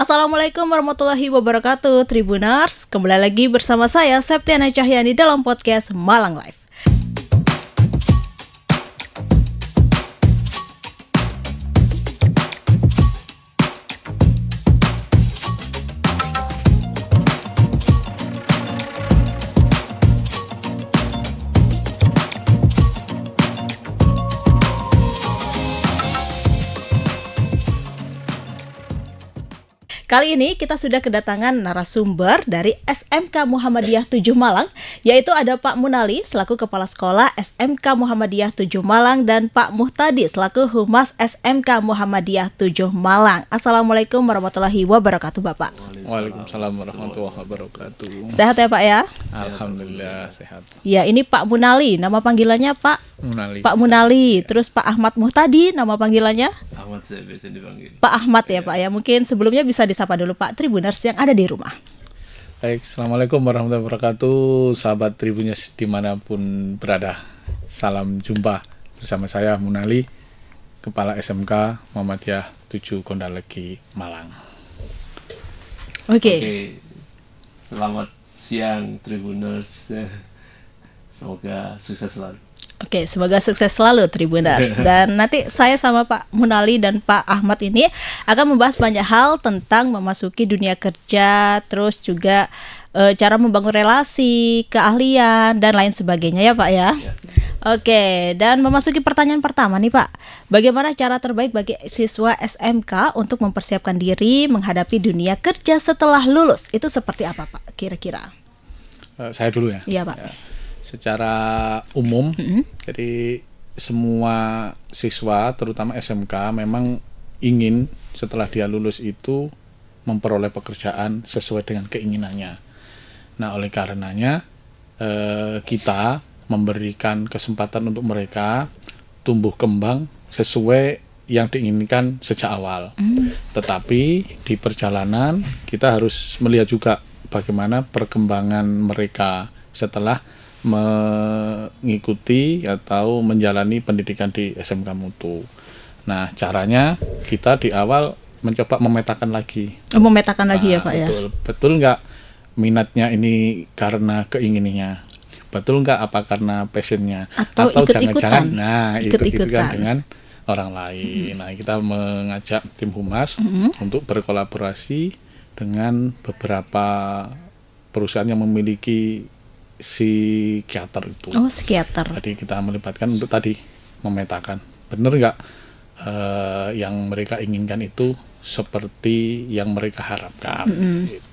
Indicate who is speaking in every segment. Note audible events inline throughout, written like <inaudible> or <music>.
Speaker 1: Assalamualaikum warahmatullahi wabarakatuh Tribunars Kembali lagi bersama saya Septiana Cahyani dalam podcast Malang Live Kali ini kita sudah kedatangan narasumber dari SMK Muhammadiyah 7 Malang, yaitu ada Pak Munali selaku Kepala Sekolah SMK Muhammadiyah 7 Malang dan Pak Muhtadi selaku Humas SMK Muhammadiyah 7 Malang. Assalamualaikum warahmatullahi wabarakatuh Bapak.
Speaker 2: Waalaikumsalam warahmatullahi wabarakatuh.
Speaker 1: Sehat ya Pak ya?
Speaker 2: Alhamdulillah sehat.
Speaker 1: Ya ini Pak Munali, nama panggilannya Pak
Speaker 2: Munali.
Speaker 1: Pak Munali, terus Pak Ahmad Muhtadi, nama panggilannya
Speaker 3: Ahmad saya biasa dipanggil.
Speaker 1: Pak Ahmad ya Pak ya. Mungkin sebelumnya bisa disapa dulu Pak Tribuners yang ada di rumah.
Speaker 2: Baik, assalamualaikum warahmatullahi wabarakatuh, sahabat Tribunnya di mana pun berada. Salam jumpa bersama saya Munali, Kepala SMK Muhammadiyah 7 Kondalegi Malang.
Speaker 1: Oke.
Speaker 3: Oke. Selamat siang Tribuners. Semoga sukses selalu.
Speaker 1: Oke, semoga sukses selalu Tribuners. <laughs> Dan nanti saya sama Pak Munali dan Pak Ahmad ini akan membahas banyak hal tentang memasuki dunia kerja, terus juga e, cara membangun relasi, keahlian dan lain sebagainya ya Pak ya.
Speaker 3: Ya.
Speaker 1: Oke, dan memasuki pertanyaan pertama nih Pak. Bagaimana cara terbaik bagi siswa SMK untuk mempersiapkan diri menghadapi dunia kerja setelah lulus? Itu seperti apa Pak kira-kira?
Speaker 2: Eh, saya dulu ya.
Speaker 1: Iya Pak.
Speaker 2: Ya. Secara umum, jadi semua siswa, terutama SMK, memang ingin setelah dia lulus itu memperoleh pekerjaan sesuai dengan keinginannya. Nah, oleh karenanya eh, kita memberikan kesempatan untuk mereka tumbuh kembang sesuai yang diinginkan sejak awal. Tetapi di perjalanan kita harus melihat juga bagaimana perkembangan mereka setelah mengikuti atau menjalani pendidikan di SMK Mutu. Nah, caranya kita di awal mencoba memetakan lagi
Speaker 1: Oh, memetakan lagi ya
Speaker 2: Nah,
Speaker 1: Pak ya.
Speaker 2: betul. Betul nggak minatnya ini karena keinginannya? Betul nggak apa karena passionnya?
Speaker 1: Atau ikut-ikutan.
Speaker 2: jangan-jangan, nah itu itu kan dengan orang lain. Nah kita mengajak tim humas
Speaker 1: Mm-hmm.
Speaker 2: untuk berkolaborasi dengan beberapa perusahaan yang memiliki psikiater itu.
Speaker 1: Oh, psikiater.
Speaker 2: Tadi kita melibatkan untuk tadi memetakan benar nggak eh, yang mereka inginkan itu seperti yang mereka harapkan. Gitu.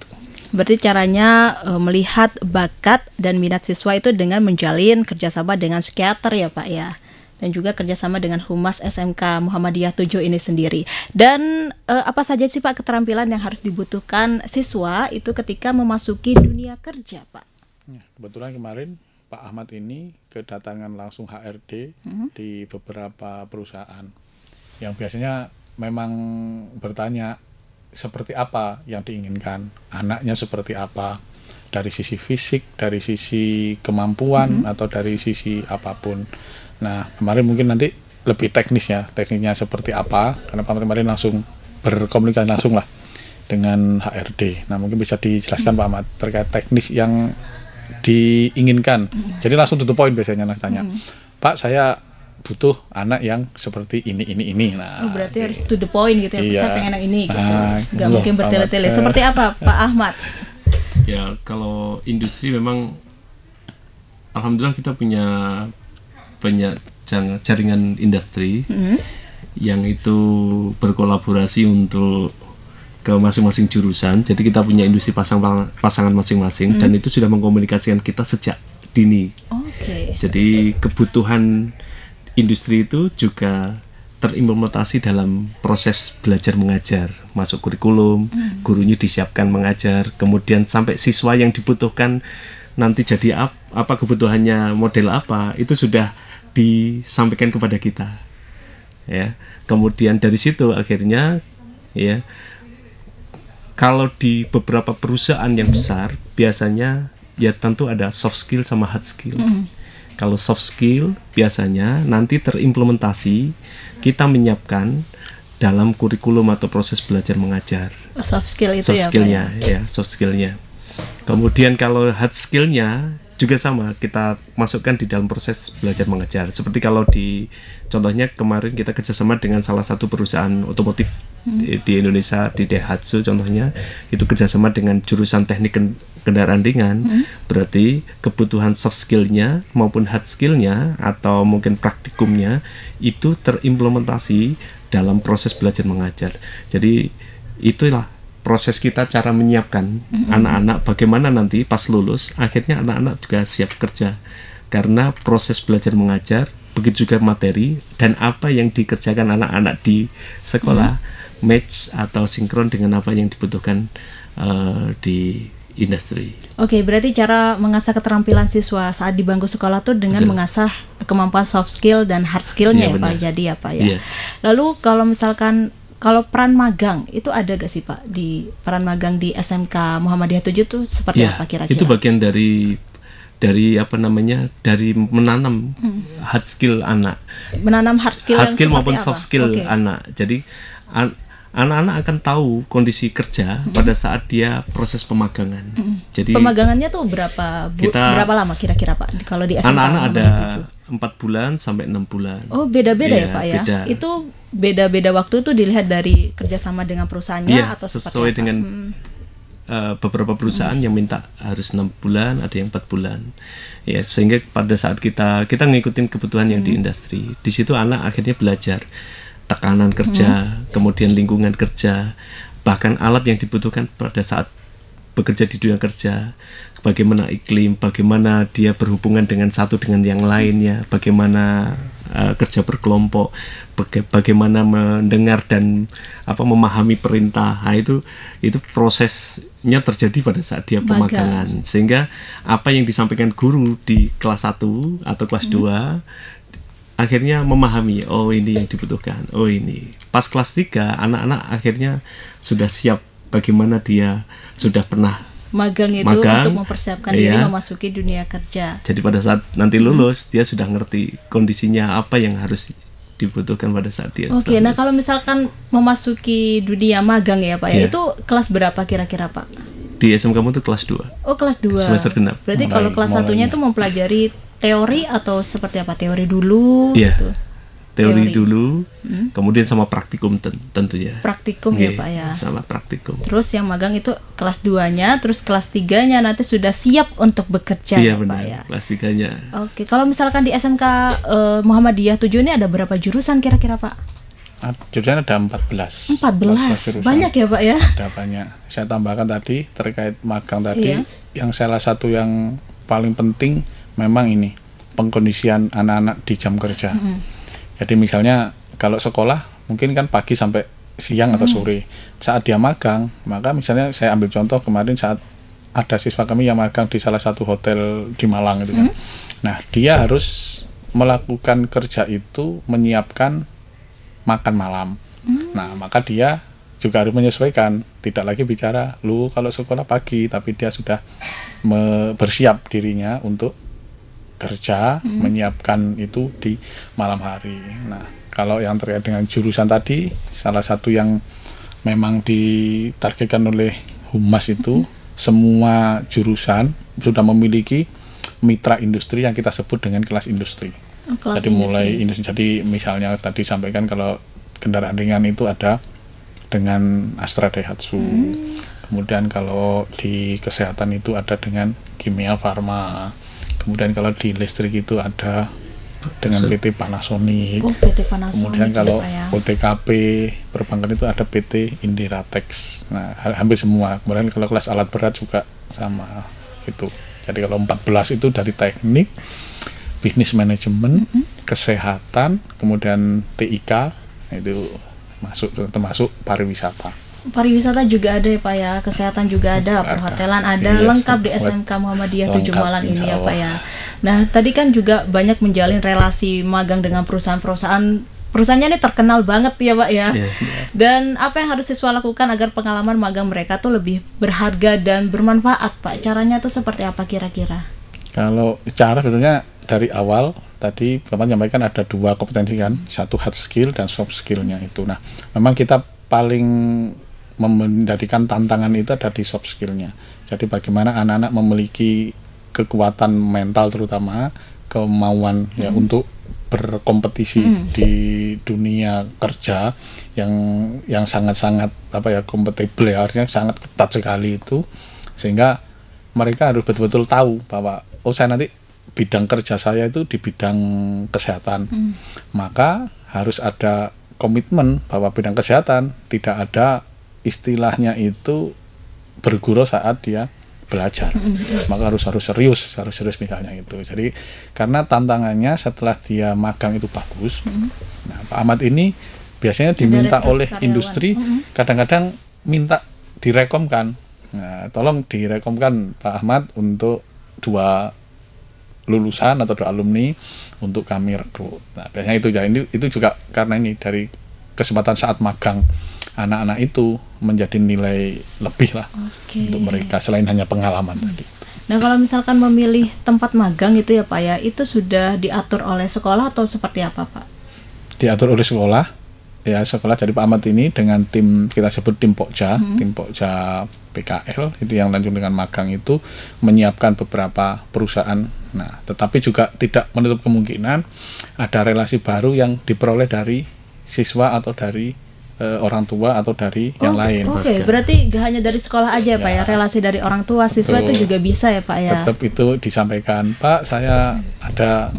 Speaker 1: Berarti caranya e, melihat bakat dan minat siswa itu dengan menjalin kerjasama dengan psikiater ya Pak ya dan juga kerjasama dengan Humas SMK Muhammadiyah 7 ini sendiri. Dan e, apa saja sih Pak keterampilan yang harus dibutuhkan siswa itu ketika memasuki dunia kerja Pak?
Speaker 2: Ya, kebetulan kemarin Pak Ahmad ini kedatangan langsung HRD di beberapa perusahaan yang biasanya memang bertanya seperti apa yang diinginkan, anaknya seperti apa, dari sisi fisik, dari sisi kemampuan atau dari sisi apa pun. Nah kemarin mungkin nanti lebih teknis ya, tekniknya seperti apa, karena Pak Ahmad kemarin langsung berkomunikasi langsung lah dengan HRD. Nah mungkin bisa dijelaskan Pak Ahmad terkait teknis yang diinginkan. Jadi langsung tutup poin biasanya nah tanya. Pak saya butuh anak yang seperti ini ini ini. Nah,
Speaker 1: Oh, berarti harus to the point gitu ya.
Speaker 2: Iya.
Speaker 1: Saya pengen yang ini gitu.
Speaker 2: Nah,
Speaker 1: Nggak mungkin bertele-tele. Seperti apa Pak Ahmad?
Speaker 3: Ya kalau industri memang alhamdulillah kita punya banyak jang- jaringan industri
Speaker 1: Hmm.
Speaker 3: yang itu berkolaborasi untuk ke masing-masing jurusan. Jadi kita punya industri pasang pasangan masing-masing dan itu sudah mengkomunikasikan kita sejak dini
Speaker 1: Oke.
Speaker 3: Jadi kebutuhan industri itu juga terimplementasi dalam proses belajar mengajar, masuk kurikulum, gurunya disiapkan mengajar, kemudian sampai siswa yang dibutuhkan nanti jadi ap- apa kebutuhannya model apa itu sudah disampaikan kepada kita. Ya. Kemudian dari situ akhirnya ya kalau di beberapa perusahaan yang besar biasanya ya tentu ada soft skill sama hard skill. Kalau soft skill biasanya nanti terimplementasi kita menyiapkan dalam kurikulum atau proses belajar mengajar.
Speaker 1: soft skill itu
Speaker 3: soft
Speaker 1: ya
Speaker 3: skillnya
Speaker 1: ya?
Speaker 3: ya soft skillnya kemudian kalau hard skillnya juga sama kita masukkan di dalam proses belajar mengajar seperti kalau di contohnya kemarin kita kerjasama dengan salah satu perusahaan otomotif di, di Indonesia di Daihatsu contohnya itu kerjasama dengan jurusan teknik ken- kendaraan ringan. Berarti kebutuhan soft skillnya maupun hard skillnya atau mungkin praktikumnya itu terimplementasi dalam proses belajar mengajar. Jadi itulah proses kita cara menyiapkan anak-anak bagaimana nanti pas lulus akhirnya anak-anak juga siap kerja. Karena proses belajar mengajar begitu juga materi dan apa yang dikerjakan anak-anak di sekolah match atau sinkron dengan apa yang dibutuhkan eh, di industri.
Speaker 1: Oke, berarti cara mengasah keterampilan siswa saat di bangku sekolah tuh dengan
Speaker 3: Betul.
Speaker 1: mengasah kemampuan soft skill dan hard skillnya
Speaker 3: Iya,
Speaker 1: ya Pak. Jadi ya Pak ya.
Speaker 3: Iya.
Speaker 1: Lalu kalau misalkan kalau peran magang itu ada gak sih Pak di peran magang di SMK Muhammadiyah 7 tuh seperti
Speaker 3: Ya,
Speaker 1: apa kira-kira?
Speaker 3: itu bagian dari dari apa namanya dari menanam hard skill anak
Speaker 1: Menanam hard skill
Speaker 3: hard skill maupun
Speaker 1: apa?
Speaker 3: soft skill
Speaker 1: Oke.
Speaker 3: anak. Jadi an- anak-anak akan tahu kondisi kerja pada saat dia proses pemagangan. Jadi
Speaker 1: Pemagangannya tuh berapa bu-
Speaker 3: Kita-
Speaker 1: berapa lama kira-kira Pak? Kalau di SMK
Speaker 3: anak-anak ada
Speaker 1: 7?
Speaker 3: empat bulan sampai enam bulan.
Speaker 1: Oh beda-beda
Speaker 3: Iya,
Speaker 1: ya Pak ya.
Speaker 3: beda.
Speaker 1: Itu beda-beda waktu tuh dilihat dari kerjasama dengan perusahaannya
Speaker 3: Iya,
Speaker 1: atau seperti
Speaker 3: sesuai
Speaker 1: apa?
Speaker 3: dengan
Speaker 1: Hmm.
Speaker 3: uh, beberapa perusahaan yang minta harus enam bulan, ada yang empat bulan. Ya, sehingga pada saat kita kita ngikutin kebutuhan yang di
Speaker 1: Hmm.
Speaker 3: industri, di situ anak akhirnya belajar tekanan kerja,
Speaker 1: Hmm.
Speaker 3: kemudian lingkungan kerja, bahkan alat yang dibutuhkan pada saat bekerja di dunia kerja, bagaimana iklim, bagaimana dia berhubungan dengan satu dengan yang lainnya, bagaimana uh, kerja berkelompok, baga- bagaimana mendengar dan apa memahami perintah. Nah, itu itu prosesnya terjadi pada saat dia
Speaker 1: Magang.
Speaker 3: pemagangan. Sehingga apa yang disampaikan guru di kelas 1 atau kelas 2 akhirnya memahami oh ini yang dibutuhkan oh ini pas kelas 3 anak-anak akhirnya sudah siap bagaimana dia sudah pernah
Speaker 1: magang itu
Speaker 3: Magang,
Speaker 1: untuk mempersiapkan diri
Speaker 3: iya.
Speaker 1: memasuki dunia kerja.
Speaker 3: jadi pada saat nanti lulus dia sudah ngerti kondisinya apa yang harus dibutuhkan pada saat dia
Speaker 1: Oke,
Speaker 3: setelah
Speaker 1: nah kalau misalkan memasuki dunia magang ya Pak ya,
Speaker 3: Iya.
Speaker 1: itu kelas berapa kira-kira Pak?
Speaker 3: di SMK kamu tuh kelas 2
Speaker 1: Oh kelas 2
Speaker 3: Semester genap.
Speaker 1: Berarti
Speaker 2: Mulai-
Speaker 1: kalau kelas satunya itu mempelajari teori atau seperti apa? Teori dulu
Speaker 3: Iya.
Speaker 1: gitu.
Speaker 3: teori,
Speaker 1: Teori.
Speaker 3: dulu kemudian sama praktikum ten- tentunya
Speaker 1: Praktikum ya
Speaker 3: Iya,
Speaker 1: Pak ya.
Speaker 3: sama praktikum
Speaker 1: Terus yang magang itu kelas 2-nya, terus kelas 3-nya nanti sudah siap untuk bekerja
Speaker 3: iya
Speaker 1: ya Pak
Speaker 3: benar
Speaker 1: ya.
Speaker 3: kelas tiganya
Speaker 1: Oke, kalau misalkan di SMK eh, Muhammadiyah 7 ini ada berapa jurusan kira-kira Pak?
Speaker 2: Ah, Jurusan ada 14.
Speaker 1: 14.
Speaker 2: jurusan.
Speaker 1: Banyak ya Pak ya?
Speaker 2: Ada banyak. Saya tambahkan tadi terkait magang tadi,
Speaker 1: Iya.
Speaker 2: yang salah satu yang paling penting memang ini pengkondisian anak-anak di jam kerja. Jadi misalnya kalau sekolah mungkin kan pagi sampai siang atau sore. Saat dia magang, maka misalnya saya ambil contoh kemarin saat ada siswa kami yang magang di salah satu hotel di Malang gitu kan. Nah, dia harus melakukan kerja itu menyiapkan makan malam. Nah, maka dia juga harus menyesuaikan, tidak lagi bicara lu kalau sekolah pagi, tapi dia sudah bersiap dirinya untuk kerja, menyiapkan itu di malam hari. Nah, kalau yang terkait dengan jurusan tadi, salah satu yang memang ditargetkan oleh Humas itu semua jurusan sudah memiliki mitra industri yang kita sebut dengan kelas industri.
Speaker 1: Oh, kelas
Speaker 2: jadi mulai
Speaker 1: industri.
Speaker 2: industri. Jadi misalnya tadi sampaikan kalau kendaraan ringan itu ada dengan Astra Daihatsu.
Speaker 1: Hmm.
Speaker 2: Kemudian kalau di kesehatan itu ada dengan Kimia Farma. Kemudian kalau di listrik itu ada dengan PT Panasonic.
Speaker 1: Oh, PT Panasonic
Speaker 2: Kemudian kalau
Speaker 1: ya.
Speaker 2: OTKP perbankan itu ada PT Indiratex. Nah, ha- hampir semua. Kemudian kalau kelas alat berat juga sama itu. Jadi kalau 14 itu dari teknik, bisnis manajemen,
Speaker 1: Mm-hmm.
Speaker 2: kesehatan, kemudian TIK itu masuk termasuk pariwisata.
Speaker 1: Pariwisata juga ada ya Pak ya, kesehatan juga ada, perhotelan ada,
Speaker 2: Iya,
Speaker 1: lengkap di SMK Muhammadiyah 7
Speaker 2: lengkap,
Speaker 1: Malang ini ya Pak ya. Nah tadi kan juga banyak menjalin relasi magang dengan perusahaan-perusahaan, perusahaannya ini terkenal banget ya Pak ya.
Speaker 3: Iya.
Speaker 1: Dan apa yang harus siswa lakukan agar pengalaman magang mereka tuh lebih berharga dan bermanfaat Pak? Caranya tuh seperti apa kira-kira?
Speaker 2: Kalau cara sebetulnya dari awal tadi Bapak menyampaikan ada dua kompetensi kan, satu hard skill dan soft skillnya itu. Nah, memang kita paling menjadikan tantangan itu ada di soft skillnya. Jadi bagaimana anak-anak memiliki kekuatan mental terutama kemauan ya untuk berkompetisi di dunia kerja yang yang sangat-sangat apa ya kompatibel ya artinya sangat ketat sekali itu. Sehingga mereka harus betul-betul tahu bahwa oh saya nanti bidang kerja saya itu di bidang kesehatan. Maka harus ada komitmen bahwa bidang kesehatan tidak ada istilahnya itu berguru saat dia belajar. Maka harus harus serius harus serius misalnya itu. Jadi karena tantangannya setelah dia magang itu bagus nah Pak Ahmad ini biasanya diminta
Speaker 1: Direkrut
Speaker 2: oleh
Speaker 1: karyawan.
Speaker 2: industri kadang-kadang minta direkomkan. Nah tolong direkomkan Pak Ahmad untuk dua lulusan atau dua alumni untuk kami rekrut. Nah biasanya itu. Ini itu juga karena ini dari kesempatan saat magang anak-anak itu menjadi nilai lebih lah
Speaker 1: Oke.
Speaker 2: untuk mereka selain hanya pengalaman tadi.
Speaker 1: Nah, kalau misalkan memilih tempat magang itu ya Pak ya, itu sudah diatur oleh sekolah atau seperti apa Pak?
Speaker 2: Diatur oleh sekolah, ya sekolah jadi Pak Ahmad ini dengan tim kita sebut tim Pokja, tim Pokja PKL itu yang lanjut dengan magang itu menyiapkan beberapa perusahaan. Nah, tetapi juga tidak menutup kemungkinan ada relasi baru yang diperoleh dari siswa atau dari eh, orang tua atau dari yang
Speaker 1: Oh,
Speaker 2: lain.
Speaker 1: Oke, berarti gak hanya dari sekolah aja ya Pak ya,
Speaker 2: Ya.
Speaker 1: relasi dari orang tua siswa
Speaker 2: Betul.
Speaker 1: itu juga bisa ya Pak ya.
Speaker 2: tetap itu disampaikan Pak saya ada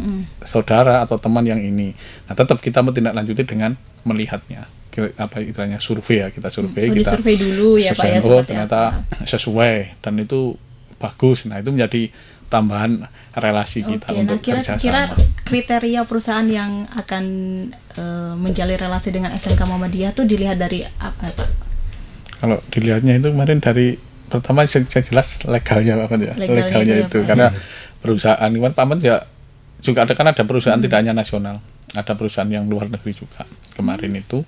Speaker 2: saudara atau teman yang ini. Nah tetap kita menindaklanjuti dengan melihatnya. Kira- apa istilahnya survei ya kita survei
Speaker 1: Oh,
Speaker 2: kita
Speaker 1: disurvei dulu ya, Pak, ya,
Speaker 2: oh
Speaker 1: seperti
Speaker 2: ternyata sesuai dan itu bagus. Nah itu menjadi tambahan relasi kita
Speaker 1: Oke, nah
Speaker 2: untuk
Speaker 1: kira-kira
Speaker 2: kerjasama.
Speaker 1: kriteria perusahaan yang akan eh, menjalin relasi dengan SMK Muhammadiyah tuh dilihat dari apa Pak?
Speaker 2: kalau dilihatnya itu kemarin dari pertama yang jelas legalnya Pak ya
Speaker 1: Legalnya
Speaker 2: legalnya,
Speaker 1: itu ya,
Speaker 2: itu karena perusahaan kan Pak ya juga ada kan ada perusahaan
Speaker 1: Hmm.
Speaker 2: tidak hanya nasional ada perusahaan yang luar negeri juga kemarin
Speaker 1: Hmm.
Speaker 2: itu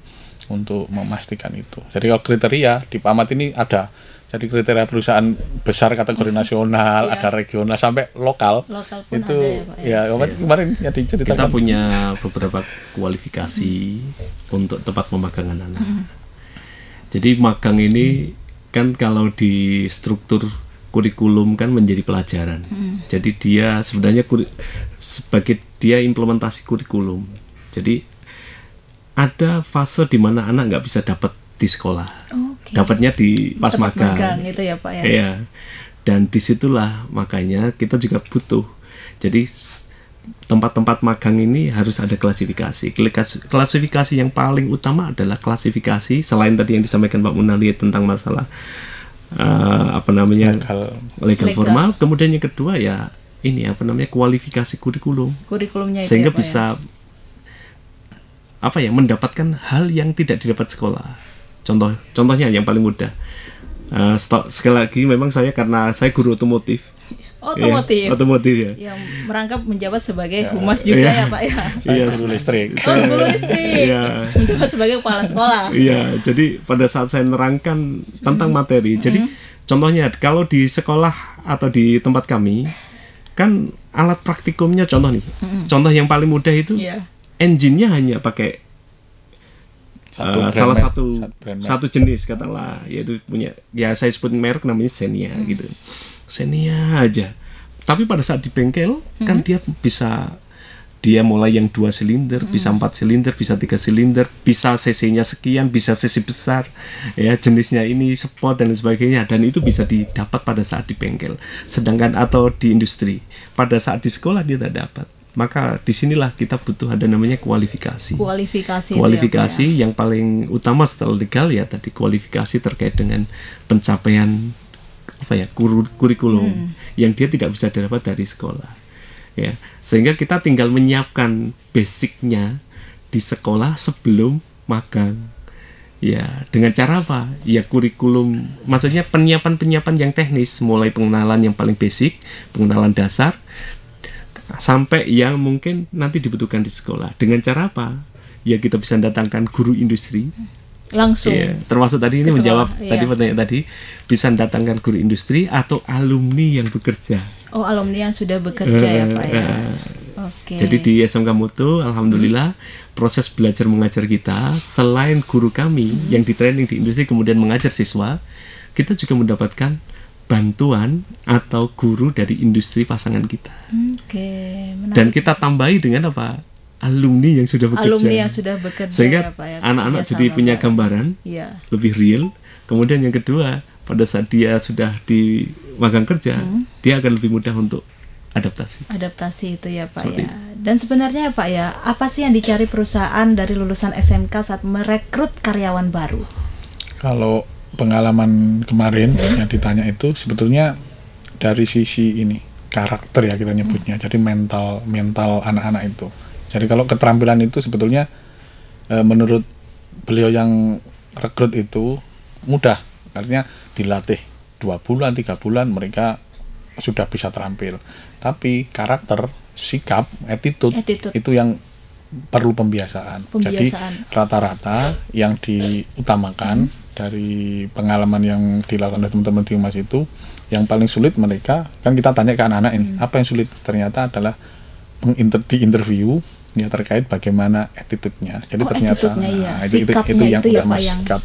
Speaker 2: untuk memastikan itu jadi kalau kriteria di Pak Ahmad ini ada jadi kriteria perusahaan besar kategori nasional
Speaker 1: Iya.
Speaker 2: ada regional sampai lokal,
Speaker 1: Lokal pun
Speaker 2: itu
Speaker 1: ada ya, Pak, ya?
Speaker 2: ya, kemarin- kemarin ya
Speaker 3: kita
Speaker 2: diceritakan
Speaker 3: punya beberapa kualifikasi untuk tempat pemagangan anak. Jadi magang ini kan kalau di struktur kurikulum kan menjadi pelajaran. Jadi dia sebenarnya kuri- sebagai dia implementasi kurikulum. Jadi ada fase di mana anak nggak bisa dapat di sekolah,
Speaker 1: Oke.
Speaker 3: dapatnya di pas
Speaker 1: Tempat
Speaker 3: magang.
Speaker 1: magang itu ya Pak ya.
Speaker 3: Iya. Dan di situlah makanya kita juga butuh. Jadi tempat-tempat magang ini harus ada klasifikasi. Klasifikasi yang paling utama adalah klasifikasi selain tadi yang disampaikan Pak Munali tentang masalah eh, apa namanya
Speaker 2: Legal.
Speaker 3: legal,
Speaker 1: Legal.
Speaker 3: formal. Kemudian yang kedua ya ini apa namanya kualifikasi kurikulum
Speaker 1: Kurikulumnya itu
Speaker 3: sehingga
Speaker 1: ya, Pak, ya?
Speaker 3: bisa apa ya mendapatkan hal yang tidak didapat sekolah. Contoh contohnya yang paling mudah. Eh, sto- sekali lagi memang saya karena saya guru otomotif.
Speaker 1: Otomotif.
Speaker 3: Ya, otomotif ya.
Speaker 1: Yang merangkap menjabat sebagai humas juga
Speaker 3: Iya.
Speaker 1: ya Pak ya.
Speaker 2: Saya
Speaker 3: Iya,
Speaker 2: guru listrik
Speaker 1: Oh, guru listrik.
Speaker 3: Iya.
Speaker 1: Menjabat sebagai kepala sekolah.
Speaker 3: Iya, jadi pada saat saya nerangkan tentang materi, jadi contohnya kalau di sekolah atau di tempat kami kan alat praktikumnya contoh nih. Contoh yang paling mudah itu
Speaker 1: Iya.
Speaker 3: engine-nya hanya pakai
Speaker 2: Satu
Speaker 3: Uh, salah satu
Speaker 2: satu
Speaker 3: satu jenis katakanlah. Yaitu punya ya saya sebut merek namanya Xenia gitu. Xenia aja. Tapi pada saat di bengkel kan dia bisa dia mulai yang dua silinder bisa empat silinder bisa tiga silinder bisa cc-nya sekian bisa cc besar ya jenisnya ini sport dan sebagainya. Dan itu bisa didapat pada saat di bengkel. Sedangkan atau di industri. Pada saat di sekolah dia tidak dapat maka di sinilah kita butuh ada namanya kualifikasi
Speaker 1: Kualifikasi. ya,
Speaker 3: kualifikasi
Speaker 1: ya.
Speaker 3: yang paling utama setelah legal ya tadi kualifikasi terkait dengan pencapaian apa ya kur- kurikulum yang dia tidak bisa dapat dari sekolah ya sehingga kita tinggal menyiapkan basicnya di sekolah sebelum magang ya dengan cara apa ya kurikulum maksudnya penyiapan penyiapan yang teknis mulai pengenalan yang paling basic pengenalan dasar sampai yang mungkin nanti dibutuhkan di sekolah dengan cara apa ya kita bisa datangkan guru industri
Speaker 1: Langsung.
Speaker 3: Iya, termasuk tadi ini menjawab
Speaker 1: sekolah,
Speaker 3: tadi
Speaker 1: iya.
Speaker 3: pertanyaan tadi bisa datangkan guru industri atau alumni yang bekerja.
Speaker 1: Oh, alumni yang sudah bekerja ya,
Speaker 3: Eh,
Speaker 1: Pak ya.
Speaker 3: eh,
Speaker 1: Oke.
Speaker 3: Jadi di SMK Mutu alhamdulillah proses belajar mengajar kita selain guru kami yang di training di industri kemudian mengajar siswa, kita juga mendapatkan bantuan atau guru dari industri pasangan kita.
Speaker 1: Oke, menarik.
Speaker 3: Dan kita tambahi dengan apa? Alumni yang sudah bekerja.
Speaker 1: alumni yang sudah bekerja
Speaker 3: Sehingga
Speaker 1: ya, ya,
Speaker 3: anak-anak
Speaker 1: bekerja
Speaker 3: jadi punya gambaran
Speaker 1: Iya.
Speaker 3: lebih real. Kemudian yang kedua, pada saat dia sudah di magang kerja,
Speaker 1: Hmm.
Speaker 3: dia akan lebih mudah untuk adaptasi.
Speaker 1: adaptasi itu ya Pak
Speaker 3: Seperti
Speaker 1: ya. Dan sebenarnya ya Pak ya, apa sih yang dicari perusahaan dari lulusan SMK saat merekrut karyawan baru?
Speaker 2: Kalau pengalaman kemarin yang ditanya itu sebetulnya dari sisi ini karakter ya kita nyebutnya. Jadi mental mental anak-anak itu. Jadi kalau keterampilan itu sebetulnya eh, menurut beliau yang rekrut itu mudah. Artinya dilatih dua bulan tiga bulan mereka sudah bisa terampil. Tapi karakter, sikap, attitude,
Speaker 1: Attitude.
Speaker 2: itu yang perlu pembiasaan. Jadi
Speaker 1: Pembiasaan.
Speaker 2: rata-rata yang diutamakan dari pengalaman yang dilakukan oleh teman-teman di Umas itu yang paling sulit mereka kan kita tanya ke anak-anak ini apa yang sulit ternyata adalah menginter di interview ya terkait bagaimana attitude-nya jadi
Speaker 1: Oh,
Speaker 2: ternyata
Speaker 1: attitude-nya, iya.
Speaker 2: nah, itu, itu, itu yang
Speaker 1: itu ya,
Speaker 2: utama
Speaker 1: yang-
Speaker 2: sikap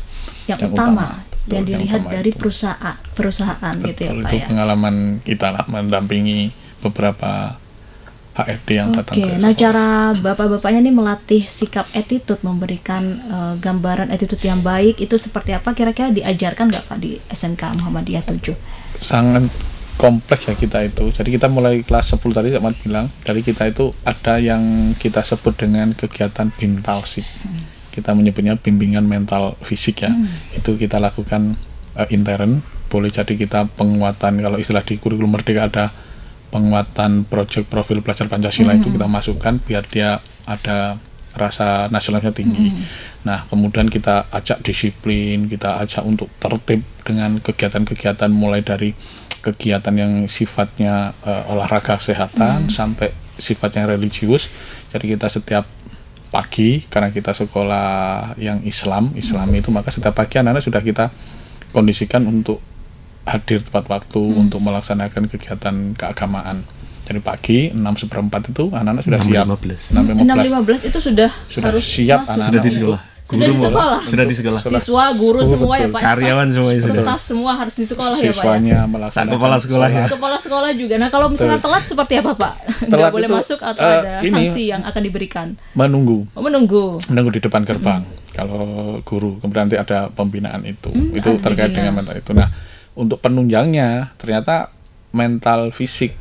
Speaker 1: Yang,
Speaker 2: Yang
Speaker 1: utama,
Speaker 2: utama.
Speaker 1: yang
Speaker 2: Betul, yang
Speaker 1: dilihat
Speaker 2: utama
Speaker 1: dari
Speaker 2: itu.
Speaker 1: perusahaan perusahaan gitu ya
Speaker 2: Betul,
Speaker 1: Pak
Speaker 2: itu
Speaker 1: ya.
Speaker 2: pengalaman kita lah mendampingi beberapa HRD yang datang
Speaker 1: Oke,
Speaker 2: ke
Speaker 1: nah
Speaker 2: sekolah.
Speaker 1: cara bapak-bapaknya nih melatih sikap attitude, memberikan eh, gambaran attitude yang baik itu seperti apa? Kira-kira diajarkan nggak Pak di SMK Muhammadiyah 7?
Speaker 2: sangat kompleks ya kita itu. Jadi kita mulai kelas 10 tadi Ahmad bilang, dari kita itu ada yang kita sebut dengan kegiatan bimtalsik. Kita menyebutnya bimbingan mental fisik ya. Itu kita lakukan eh, intern, boleh jadi kita penguatan kalau istilah di kurikulum merdeka ada penguatan proyek profil pelajar Pancasila itu kita masukkan biar dia ada rasa nasionalisme tinggi. Nah, kemudian kita ajak disiplin, kita ajak untuk tertib dengan kegiatan-kegiatan mulai dari kegiatan yang sifatnya eh, olahraga kesehatan sampai sifatnya religius. Jadi kita setiap pagi karena kita sekolah yang Islam, Islam itu maka setiap pagi anak-anak sudah kita kondisikan untuk hadir tepat waktu untuk melaksanakan kegiatan keagamaan. Jadi pagi 6 seperempat itu anak-anak sudah siap.
Speaker 3: 6.15.
Speaker 2: 6.15
Speaker 1: 6.15 itu sudah,
Speaker 2: Sudah
Speaker 1: harus
Speaker 2: siap
Speaker 1: masuk.
Speaker 2: anak-anak
Speaker 3: Sudah di sekolah.
Speaker 1: Sudah di
Speaker 3: Guru
Speaker 1: sekolah.
Speaker 3: Sudah di sekolah.
Speaker 1: Siswa, guru
Speaker 2: Oh,
Speaker 1: semua ya
Speaker 2: betul.
Speaker 1: Pak.
Speaker 3: Karyawan semua itu.
Speaker 1: Staf semua harus di sekolah ya Pak ya.
Speaker 2: siswanya melaksanakan
Speaker 3: kepala sekolah ya.
Speaker 1: Kepala sekolah juga. Nah kalau misalnya telat seperti apa Pak? <laughs> Nggak
Speaker 2: Telat
Speaker 1: boleh
Speaker 2: itu,
Speaker 1: masuk atau
Speaker 2: eh,
Speaker 1: ada
Speaker 2: ini.
Speaker 1: sanksi yang akan diberikan?
Speaker 2: menunggu
Speaker 1: Oh, menunggu.
Speaker 2: menunggu di depan gerbang kalau guru kemudian nanti ada pembinaan itu itu
Speaker 1: ada
Speaker 2: terkait dengan mental itu nah untuk penunjangnya ternyata mental fisik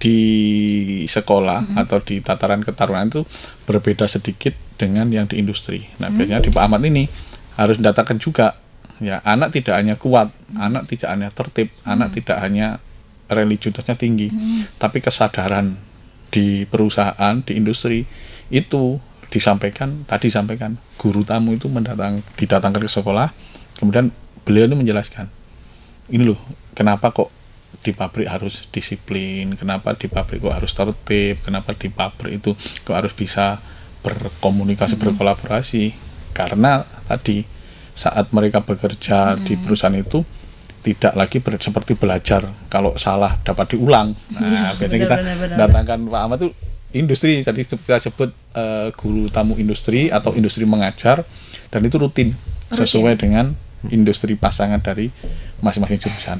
Speaker 2: di sekolah atau di tataran ketarungan itu berbeda sedikit dengan yang di industri. Nah biasanya di Pak Ahmad ini harus mendatangkan juga ya anak tidak hanya kuat anak tidak hanya tertib anak tidak hanya religiusnya tinggi tapi kesadaran di perusahaan di industri itu disampaikan tadi disampaikan guru tamu itu mendatang didatangkan ke sekolah kemudian beliau ini menjelaskan ini loh kenapa kok di pabrik harus disiplin? Kenapa di pabrik kok harus tertib? Kenapa di pabrik itu kok harus bisa berkomunikasi berkolaborasi? Karena tadi saat mereka bekerja di perusahaan itu tidak lagi ber- seperti belajar kalau salah dapat diulang. <laughs> Nah
Speaker 1: Iya,
Speaker 2: biasanya kita
Speaker 1: benar, benar, benar.
Speaker 2: datangkan Pak Ahmad tuh industri jadi kita sebut eh, guru tamu industri atau industri mengajar dan itu rutin sesuai dengan industri pasangan dari masing-masing jurusan.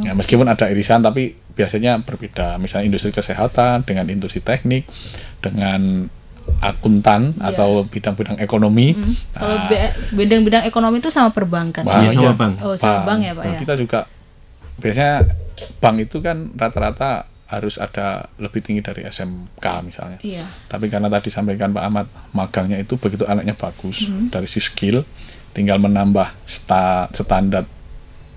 Speaker 2: Ya, meskipun ada irisan tapi biasanya berbeda. Misalnya industri kesehatan dengan industri teknik dengan akuntan
Speaker 1: Iya.
Speaker 2: atau bidang-bidang ekonomi.
Speaker 1: Kalau
Speaker 2: Nah,
Speaker 1: be- bidang-bidang ekonomi itu sama perbankan.
Speaker 2: Wah,
Speaker 3: Iya, sama
Speaker 2: iya.
Speaker 3: bank.
Speaker 1: Oh, sama bank ya, Pak,
Speaker 2: Nah,
Speaker 1: ya?
Speaker 2: Kita juga biasanya bank itu kan rata-rata harus ada lebih tinggi dari SMK misalnya.
Speaker 1: Iya.
Speaker 2: Tapi karena tadi sampaikan Pak Ahmad, magangnya itu begitu anaknya bagus
Speaker 1: Hmm.
Speaker 2: dari si skill, tinggal menambah sta- standar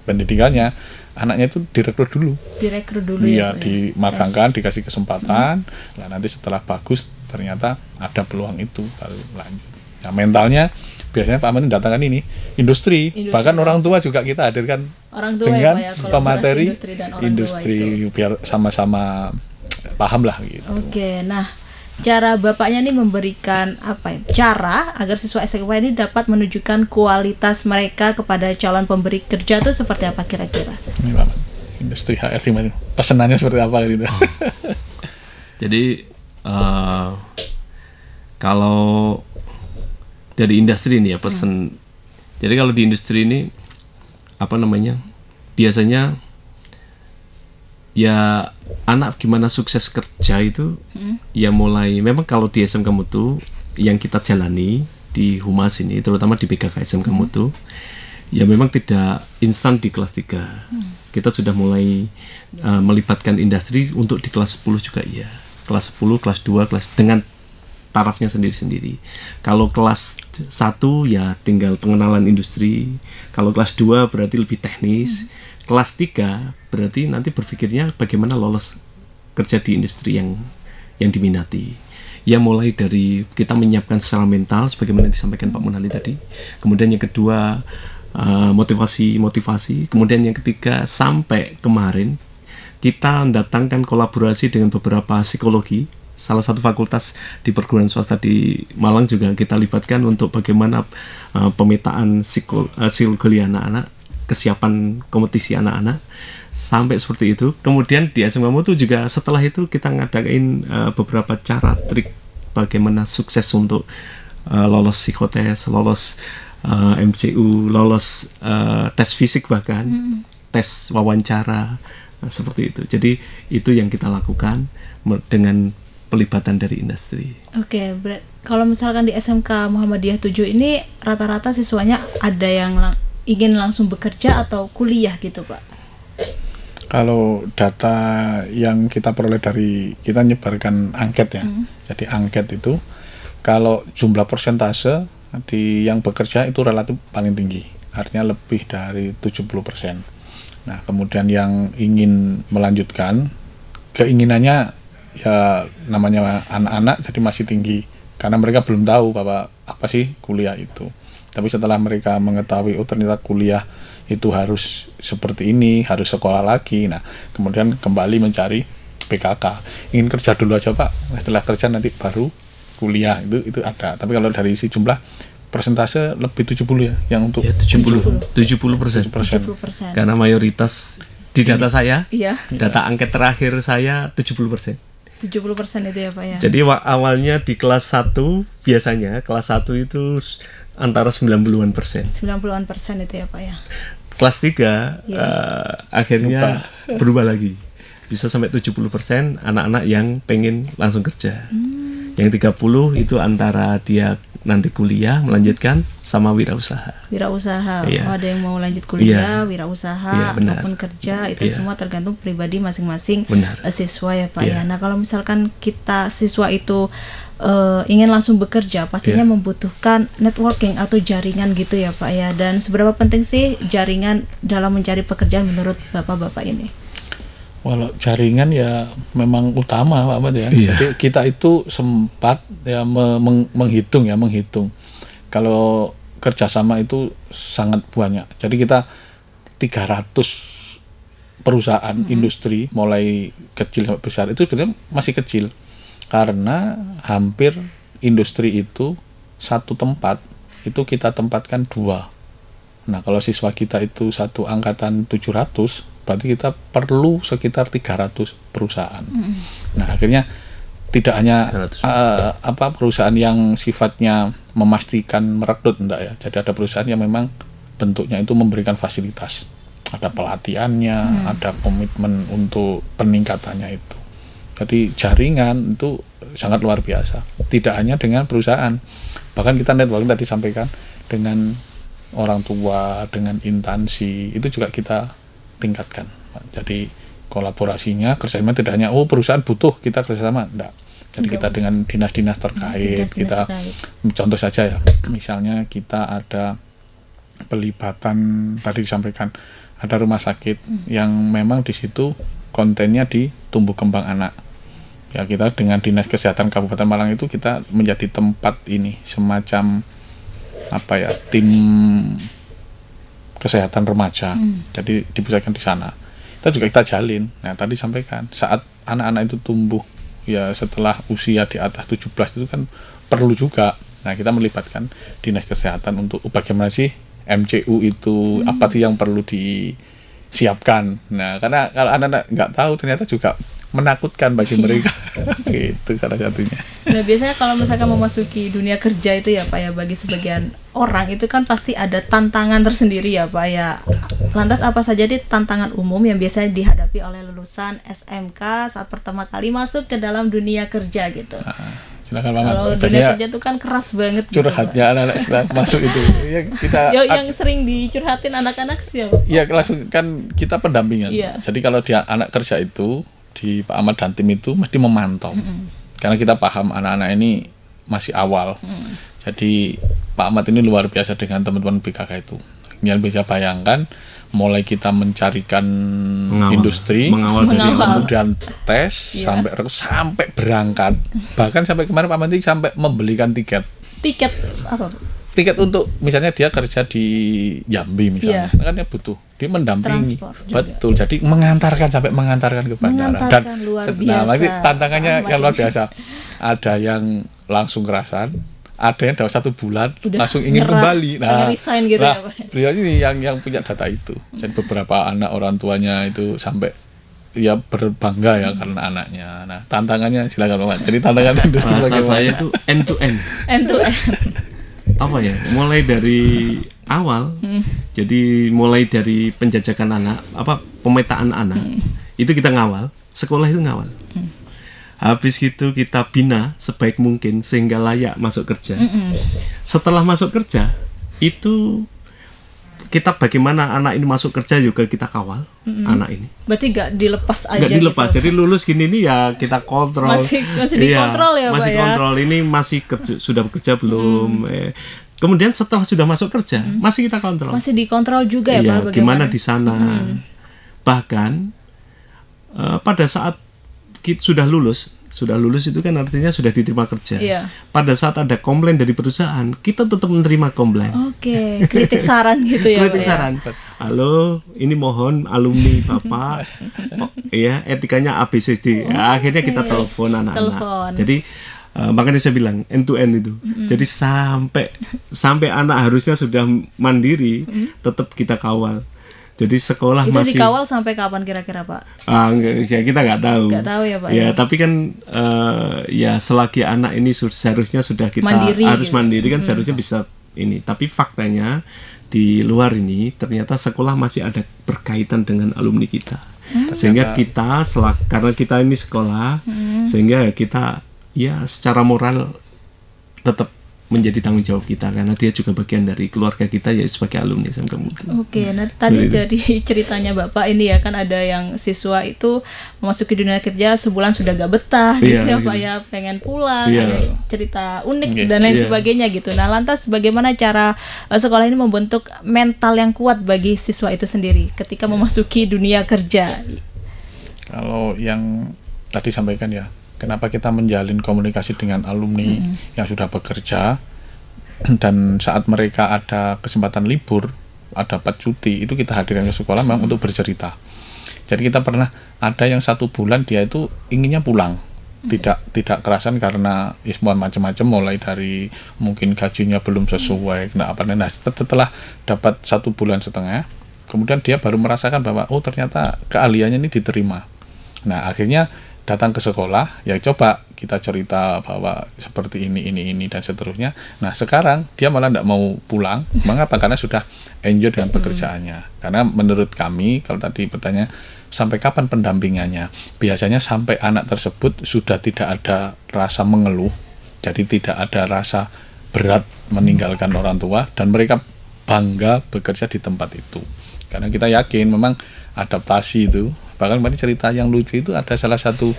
Speaker 2: pendidikannya, anaknya itu direkrut dulu.
Speaker 1: Direkrut dulu
Speaker 2: Iya,
Speaker 1: ya. Pak, ya?
Speaker 2: dimagangkan,
Speaker 1: Tes.
Speaker 2: dikasih kesempatan. Nah, nanti setelah bagus ternyata ada peluang itu baru lanjut. Nah, mentalnya biasanya Pak Ahmad datangkan ini industri,
Speaker 1: Industri
Speaker 2: bahkan orang tua juga kita hadirkan
Speaker 1: Orang tua
Speaker 2: dengan
Speaker 1: ya, Pak ya,
Speaker 2: pemateri
Speaker 1: industri dan orang tua
Speaker 2: industri biar sama-sama paham lah gitu.
Speaker 1: Oke, nah cara bapaknya nih memberikan apa ya cara agar siswa SMK ini dapat menunjukkan kualitas mereka kepada calon pemberi kerja itu seperti apa kira-kira?
Speaker 2: Ini industri HR gimana? Pesenannya seperti apa gitu.
Speaker 3: Oh. Jadi eh, kalau dari industri ini ya pesan. Jadi kalau di industri ini apa namanya? Biasanya ya anak gimana sukses kerja itu ya mulai memang kalau di SMK Mutu yang kita jalani di Humas ini terutama di PKK SMK Mutu ya memang tidak instan di kelas 3 kita sudah mulai uh, melibatkan industri untuk di kelas 10 juga iya. Kelas 10 kelas 2 kelas dengan tarafnya sendiri-sendiri. Kalau kelas 1 ya tinggal pengenalan industri. Kalau kelas 2 berarti lebih teknis. Kelas 3 berarti nanti berpikirnya bagaimana lolos kerja di industri yang yang diminati. Ya mulai dari kita menyiapkan secara mental sebagaimana disampaikan Pak Munali tadi. Kemudian yang kedua uh, motivasi-motivasi. Kemudian yang ketiga sampai kemarin kita mendatangkan kolaborasi dengan beberapa psikologi salah satu fakultas di perguruan swasta di Malang juga kita libatkan untuk bagaimana uh, pemetaan uh, psikologi anak-anak kesiapan kompetisi anak-anak sampai seperti itu. Kemudian di SMK Mutu juga setelah itu kita ngadain uh, beberapa cara trik bagaimana sukses untuk uh, lolos psikotes lolos uh, MCU lolos uh, tes fisik bahkan tes wawancara seperti itu. Jadi itu yang kita lakukan dengan pelibatan dari industri
Speaker 1: Oke, berat. Kalau misalkan di SMK Muhammadiyah 7 ini rata-rata siswanya ada yang lang- ingin langsung bekerja atau kuliah gitu, Pak.
Speaker 2: Kalau data yang kita peroleh dari kita nyebarkan angket ya. Jadi angket itu kalau jumlah persentase di yang bekerja itu relatif paling tinggi. Artinya lebih dari 70%. Nah, kemudian yang ingin melanjutkan keinginannya ya namanya anak-anak jadi masih tinggi karena mereka belum tahu bahwa apa sih kuliah itu. Tapi setelah mereka mengetahui oh ternyata kuliah itu harus seperti ini, harus sekolah lagi. Nah, kemudian kembali mencari PKK. Ingin kerja dulu aja, Pak. Setelah kerja nanti baru kuliah. Itu itu ada. Tapi kalau dari si jumlah persentase lebih 70 ya yang untuk
Speaker 3: ya 70 70 persen
Speaker 1: 70%.
Speaker 3: karena mayoritas di data saya
Speaker 1: Iya,
Speaker 3: data angket terakhir saya 70 persen
Speaker 1: 70% itu ya, Pak ya.
Speaker 3: Jadi wa- awalnya di kelas 1 biasanya kelas 1 itu antara 90-an persen.
Speaker 1: 90-an persen itu ya, Pak ya.
Speaker 3: Kelas 3
Speaker 1: Iya.
Speaker 3: eh, akhirnya <laughs> berubah lagi. Bisa sampai 70 persen anak-anak yang pengen langsung kerja. Yang 30 itu antara dia nanti kuliah melanjutkan sama wirausaha.
Speaker 1: Wirausaha.
Speaker 3: Iya.
Speaker 1: Oh, ada yang mau lanjut kuliah,
Speaker 3: Iya.
Speaker 1: wirausaha
Speaker 3: Iya, benar.
Speaker 1: ataupun kerja itu
Speaker 3: Iya.
Speaker 1: semua tergantung pribadi masing-masing eh, siswa ya, Pak
Speaker 3: Iya.
Speaker 1: ya. Nah, kalau misalkan kita siswa itu eh, ingin langsung bekerja, pastinya
Speaker 3: Iya.
Speaker 1: membutuhkan networking atau jaringan gitu ya, Pak ya. Dan seberapa penting sih jaringan dalam mencari pekerjaan menurut Bapak-bapak ini?
Speaker 2: Walau jaringan ya memang utama Pak Ahmad ya.
Speaker 3: Iya.
Speaker 2: Jadi kita itu sempat ya me- meng- menghitung ya menghitung. Kalau kerjasama itu sangat banyak. Jadi kita 300 perusahaan industri mulai kecil sampai besar itu sebenarnya masih kecil karena hampir industri itu satu tempat itu kita tempatkan dua Nah, kalau siswa kita itu satu angkatan 700, berarti kita perlu sekitar 300 perusahaan. Nah, akhirnya tidak hanya
Speaker 3: 300.
Speaker 2: eh, apa perusahaan yang sifatnya memastikan merekrut enggak ya. Jadi ada perusahaan yang memang bentuknya itu memberikan fasilitas. Ada pelatihannya, ada komitmen untuk peningkatannya itu. Jadi jaringan itu sangat luar biasa. Tidak hanya dengan perusahaan, bahkan kita networking tadi sampaikan dengan orang tua, dengan intansi itu juga kita tingkatkan. Jadi kolaborasinya kerjasama tidak hanya oh perusahaan butuh kita kerjasama, enggak. Jadi kita dengan dinas-dinas terkait,
Speaker 1: Dinas-dinas
Speaker 2: kita
Speaker 1: terkait.
Speaker 2: contoh saja ya, misalnya kita ada pelibatan tadi disampaikan ada rumah sakit yang memang di situ kontennya di tumbuh kembang anak. Ya kita dengan dinas kesehatan Kabupaten Malang itu kita menjadi tempat ini semacam apa ya tim kesehatan remaja. Jadi dipusatkan di sana. Itu juga kita jalin. Nah tadi sampaikan saat anak-anak itu tumbuh ya setelah usia di atas 17 itu kan perlu juga. Nah kita melibatkan dinas kesehatan untuk bagaimana sih MCU itu apa sih yang perlu disiapkan. Nah karena kalau anak-anak nggak tahu ternyata juga menakutkan bagi mereka. <laughs> itu salah satunya.
Speaker 1: Nah biasanya kalau misalkan memasuki dunia kerja itu ya Pak ya bagi sebagian orang itu kan pasti ada tantangan tersendiri ya Pak ya. Lantas apa saja di tantangan umum yang biasanya dihadapi oleh lulusan SMK saat pertama kali masuk ke dalam dunia kerja gitu?
Speaker 2: Nah, silakan Pak Ahmad.
Speaker 1: Kalau dunia
Speaker 2: Biasanya
Speaker 1: kerja itu kan keras banget. gitu, Pak.
Speaker 2: curhatnya anak-anak setelah masuk itu. Ya, kita <laughs>
Speaker 1: Ya, yang sering dicurhatin anak-anak siapa?
Speaker 2: ya langsung kan kita pendampingan.
Speaker 1: Iya.
Speaker 2: Jadi kalau dia anak kerja itu di Pak Ahmad dan tim itu mesti memantau. Karena kita paham anak-anak ini masih awal. Jadi Pak Ahmad ini luar biasa dengan teman-teman BKK itu. Yang bisa bayangkan mulai kita mencarikan
Speaker 3: Mengawal.
Speaker 2: industri,
Speaker 3: Mengawal dari
Speaker 2: kemudian tes
Speaker 1: Iya.
Speaker 2: sampai sampai berangkat. Bahkan sampai kemarin Pak ini sampai membelikan tiket
Speaker 1: Tiket apa?
Speaker 2: Tiket untuk misalnya dia kerja di Jambi misalnya
Speaker 1: Iya.
Speaker 2: kan dia butuh dia mendampingi. Betul jadi mengantarkan sampai mengantarkan ke bandara.
Speaker 1: Mengantarkan, luar
Speaker 2: set-
Speaker 1: biasa.
Speaker 2: nah nanti tantangannya
Speaker 1: Ahmad
Speaker 2: yang luar biasa. Ada yang langsung kerasan ada yang dalam satu bulan
Speaker 1: Udah
Speaker 2: langsung ingin
Speaker 1: nyerah,
Speaker 2: kembali.
Speaker 1: resign gitu
Speaker 2: nah,
Speaker 1: ya,
Speaker 2: beliau ini yang yang punya data itu. Dan beberapa anak orang tuanya itu sampai ya berbangga ya karena anaknya. Nah tantangannya silakan Pak jadi tantangan industri
Speaker 3: Bahasa saya itu end to end.
Speaker 1: End to end. <laughs>
Speaker 3: apa ya mulai dari awal jadi mulai dari penjajakan anak apa pemetaan anak itu kita ngawal sekolah itu ngawal. Habis itu kita bina sebaik mungkin sehingga layak masuk kerja. Setelah masuk kerja itu kita bagaimana anak ini masuk kerja juga kita kawal anak ini.
Speaker 1: Berarti gak dilepas aja
Speaker 3: nggak dilepas.
Speaker 1: gitu.
Speaker 3: jadi lulus gini nih ya kita kontrol.
Speaker 1: Masih- masih
Speaker 3: Iya,
Speaker 1: dikontrol ya, Pak,
Speaker 3: masih
Speaker 1: ya?
Speaker 3: kontrol. Ini masih kerja sudah bekerja belum? Eh, kemudian setelah sudah masuk kerja masih kita kontrol.
Speaker 1: Masih dikontrol juga ya
Speaker 3: Iya,
Speaker 1: Pak
Speaker 3: gimana di sana? Bahkan eh, pada saat kita sudah lulus sudah lulus itu kan artinya sudah diterima kerja
Speaker 1: Iya.
Speaker 3: pada saat ada komplain dari perusahaan kita tetap menerima komplain
Speaker 1: Oke, kritik <laughs> saran gitu ya
Speaker 3: kritik
Speaker 1: ya?
Speaker 3: saran. Halo, ini mohon alumni Bapak. oh, iya, etikanya ABCD. Akhirnya kita telepon anak-anak. Jadi eh, makanya saya bilang end to end itu. Jadi sampai sampai anak harusnya sudah mandiri, tetap kita kawal. Jadi sekolah
Speaker 1: Itu
Speaker 3: masih
Speaker 1: dikawal sampai kapan kira-kira Pak?
Speaker 3: Ah, enggak, ya kita nggak tahu.
Speaker 1: Nggak tahu ya, Pak,
Speaker 3: Ya,
Speaker 1: ya.
Speaker 3: tapi kan eh, ya selagi anak ini seharusnya sudah kita
Speaker 1: Mandiri
Speaker 3: harus
Speaker 1: gitu.
Speaker 3: mandiri kan seharusnya bisa ini. Tapi faktanya di luar ini ternyata sekolah masih ada berkaitan dengan alumni kita.
Speaker 1: Hmm.
Speaker 3: Sehingga kita selak karena kita ini sekolah, sehingga kita ya secara moral tetap menjadi tanggung jawab kita karena dia juga bagian dari keluarga kita ya sebagai alumni SMK Mutu.
Speaker 1: Oke, nah tadi dari <laughs> ceritanya Bapak ini ya kan ada yang siswa itu memasuki dunia kerja sebulan sudah gak betah gitu
Speaker 3: Iya,
Speaker 1: ya
Speaker 3: gitu.
Speaker 1: Pak ya pengen pulang,
Speaker 3: Iya.
Speaker 1: ada cerita unik
Speaker 2: Iya.
Speaker 1: dan lain
Speaker 3: Iya.
Speaker 1: sebagainya gitu. Nah, lantas bagaimana cara eh, sekolah ini membentuk mental yang kuat bagi siswa itu sendiri ketika memasuki dunia kerja?
Speaker 2: Kalau yang tadi sampaikan ya, kenapa kita menjalin komunikasi dengan alumni yang sudah bekerja? <clears throat> Dan saat mereka ada kesempatan libur, ada dapat cuti, itu kita hadirkan ke sekolah memang untuk bercerita. Jadi kita pernah ada yang satu bulan dia itu inginnya pulang, tidak tidak kerasan karena ya semua macam-macam mulai dari mungkin gajinya belum sesuai, nah apa nah set- setelah dapat satu bulan setengah, kemudian dia baru merasakan bahwa oh ternyata keahliannya ini diterima. Nah, akhirnya datang ke sekolah, ya coba kita cerita bahwa seperti ini, ini, ini, dan seterusnya. Nah, sekarang dia malah tidak mau pulang. Mengapa? Karena sudah enjoy dengan pekerjaannya. Karena menurut kami, kalau tadi bertanya, sampai kapan pendampingannya? Biasanya sampai anak tersebut sudah tidak ada rasa mengeluh, jadi tidak ada rasa berat meninggalkan orang tua, dan mereka bangga bekerja di tempat itu. Karena kita yakin memang adaptasi itu bahkan tadi cerita yang lucu itu ada salah satu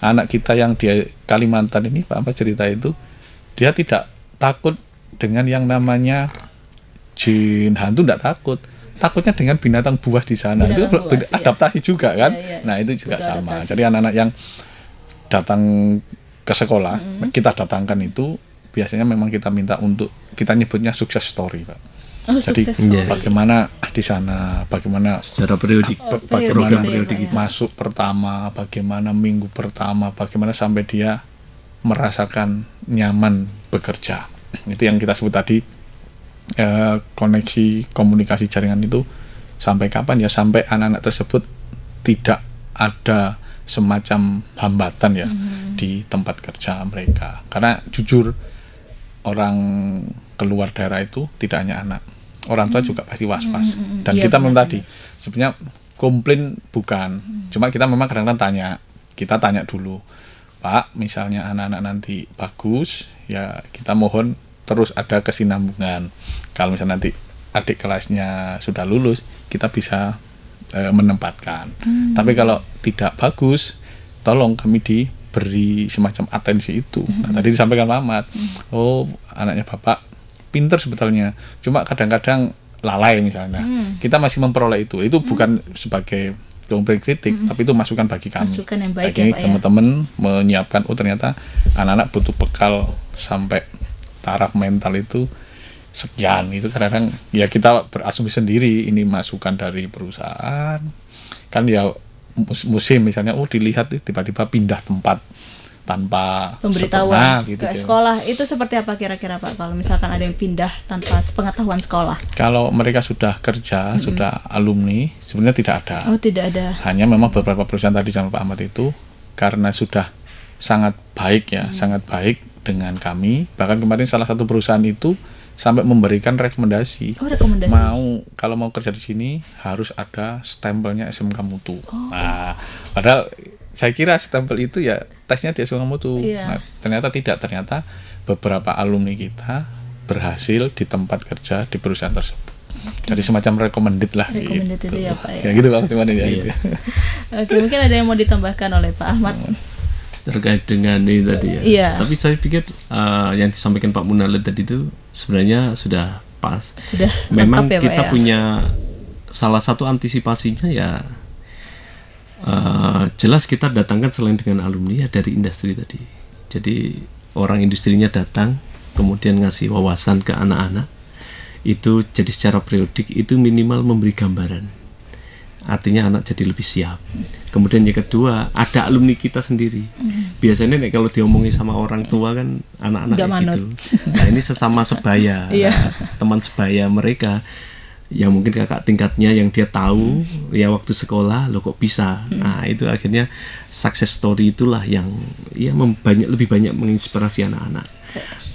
Speaker 2: anak kita yang di Kalimantan ini Pak apa cerita itu dia tidak takut dengan yang namanya jin hantu tidak takut takutnya dengan binatang buas di sana itu
Speaker 1: Binatang buas, iya.
Speaker 2: adaptasi juga kan
Speaker 1: Iya, iya.
Speaker 2: nah itu juga
Speaker 1: Butuh
Speaker 2: sama
Speaker 1: adaptasi.
Speaker 2: jadi anak-anak yang datang ke sekolah
Speaker 1: Mm-hmm.
Speaker 2: kita datangkan itu biasanya memang kita minta untuk kita nyebutnya sukses story Pak
Speaker 1: Oh,
Speaker 2: jadi
Speaker 1: sukses story.
Speaker 2: bagaimana di sana, bagaimana
Speaker 3: Secara periodik.
Speaker 1: Oh,
Speaker 2: bagaimana
Speaker 1: gitu ya, ya.
Speaker 2: masuk pertama, bagaimana minggu pertama, bagaimana sampai dia merasakan nyaman bekerja. Itu yang kita sebut tadi eh, koneksi komunikasi jaringan itu sampai kapan ya sampai anak-anak tersebut tidak ada semacam hambatan ya di tempat kerja mereka. Karena jujur orang keluar daerah itu tidak hanya anak, orang tua juga pasti was-was. Dan
Speaker 1: Iya,
Speaker 2: kita memang tadi sebenarnya komplain bukan, cuma kita memang kadang-kadang tanya, kita tanya dulu, Pak, misalnya anak-anak nanti bagus, ya kita mohon terus ada kesinambungan. Kalau misalnya nanti adik kelasnya sudah lulus, kita bisa eh, menempatkan. Tapi kalau tidak bagus, tolong kami diberi semacam atensi itu. Nah, tadi disampaikan Pak Ahmad, oh anaknya Bapak pinter sebetulnya, cuma kadang-kadang lalai misalnya. Kita masih memperoleh itu. Itu bukan sebagai komplain kritik, tapi itu masukan bagi kami.
Speaker 1: Masukan yang baik
Speaker 2: Bagi
Speaker 1: ya, ya.
Speaker 2: teman-teman menyiapkan, oh ternyata anak-anak butuh bekal sampai taraf mental itu sekian. Itu kadang-kadang ya kita berasumsi sendiri ini masukan dari perusahaan. Kan ya mus- musim misalnya, oh dilihat tiba-tiba pindah tempat tanpa
Speaker 1: Pemberitahuan
Speaker 2: gitu
Speaker 1: ke
Speaker 2: ya.
Speaker 1: sekolah itu seperti apa kira-kira Pak kalau misalkan ada yang pindah tanpa sepengetahuan sekolah?
Speaker 2: Kalau mereka sudah kerja, sudah alumni, sebenarnya tidak ada.
Speaker 1: Oh, tidak ada.
Speaker 2: hanya memang beberapa perusahaan tadi sama Pak Ahmad itu karena sudah sangat baik ya, sangat baik dengan kami. Bahkan kemarin salah satu perusahaan itu sampai memberikan rekomendasi.
Speaker 1: Oh, rekomendasi.
Speaker 2: Mau kalau mau kerja di sini harus ada stempelnya SMK Mutu. Nah, padahal saya kira stempel itu ya tesnya di SMK Mutu.
Speaker 1: Iya.
Speaker 2: Nah, ternyata tidak, ternyata beberapa alumni kita berhasil di tempat kerja di perusahaan tersebut. Jadi semacam recommended lah
Speaker 1: Recommended
Speaker 2: gitu.
Speaker 1: itu ya, Pak, ya.
Speaker 2: Ya gitu Pak ya
Speaker 3: Iya.
Speaker 2: gitu.
Speaker 1: Oke, mungkin ada yang mau ditambahkan oleh Pak Ahmad.
Speaker 3: terkait dengan ini tadi ya.
Speaker 1: Iya.
Speaker 3: Tapi saya pikir uh, yang disampaikan Pak Munalid tadi itu sebenarnya sudah pas.
Speaker 1: Sudah
Speaker 3: Memang
Speaker 1: ya,
Speaker 3: kita
Speaker 1: Pak ya?
Speaker 3: punya salah satu antisipasinya ya uh, jelas kita datangkan selain dengan alumni ya dari industri tadi. Jadi orang industrinya datang kemudian ngasih wawasan ke anak-anak itu jadi secara periodik itu minimal memberi gambaran artinya anak jadi lebih siap. Kemudian yang kedua ada alumni kita sendiri. Biasanya nih kalau diomongin sama orang tua kan anak-anak gitu. Nah ini sesama sebaya, <laughs>
Speaker 1: Iya.
Speaker 3: Nah, teman sebaya mereka yang mungkin kakak tingkatnya yang dia tahu ya waktu sekolah lo kok bisa. Nah itu akhirnya success story itulah yang ya banyak lebih banyak menginspirasi anak-anak.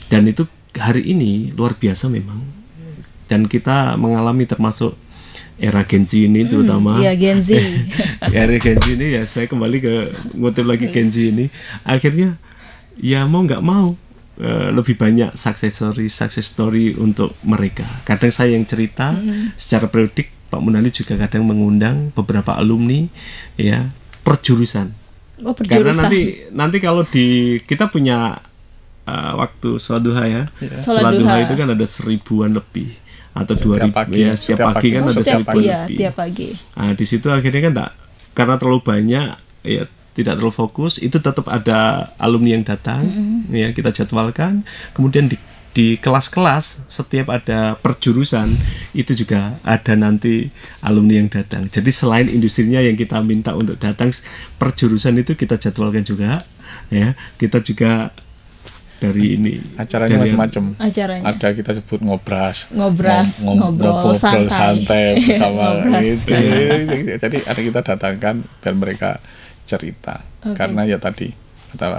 Speaker 3: Dan itu hari ini luar biasa memang. Dan kita mengalami termasuk era Gen Z ini terutama
Speaker 1: Iya, Gen Z. <laughs>
Speaker 3: era Gen Z ini ya saya kembali ke motif lagi Gen Z ini akhirnya ya mau nggak mau eh, lebih banyak success story success story untuk mereka kadang saya yang cerita secara periodik Pak Munali juga kadang mengundang beberapa alumni ya perjurusan
Speaker 1: Oh,
Speaker 3: karena
Speaker 1: perjurusan.
Speaker 3: nanti nanti kalau di kita punya eh, waktu sholat duha ya
Speaker 1: Sholat
Speaker 3: sholat duha
Speaker 1: duha.
Speaker 3: itu kan ada seribuan lebih atau dua
Speaker 2: Setiap
Speaker 3: ribu
Speaker 2: pagi.
Speaker 3: ya setiap,
Speaker 2: Setiap
Speaker 3: pagi,
Speaker 2: pagi.
Speaker 3: kan
Speaker 2: Oh,
Speaker 3: ada seribuan
Speaker 2: pagi.
Speaker 1: Iya,
Speaker 3: lebih
Speaker 1: tiap pagi.
Speaker 3: Nah, di situ akhirnya kan tak karena terlalu banyak ya tidak terlalu fokus itu tetap ada alumni yang datang ya kita jadwalkan kemudian di di kelas-kelas setiap ada perjurusan itu juga ada nanti alumni yang datang. Jadi selain industrinya yang kita minta untuk datang perjurusan itu kita jadwalkan juga ya. Kita juga dari ini
Speaker 2: Acaranya
Speaker 3: dari-
Speaker 2: macam-macam.
Speaker 1: Acaranya.
Speaker 2: Ada kita sebut ngobras,
Speaker 1: Ngobras,
Speaker 2: ngom- ngom-
Speaker 1: ngobrol santai.
Speaker 2: santai bersama <laughs>
Speaker 1: Ngobras.
Speaker 2: gitu. Jadi ada kita datangkan biar mereka cerita.
Speaker 1: Oke.
Speaker 2: Karena ya tadi kata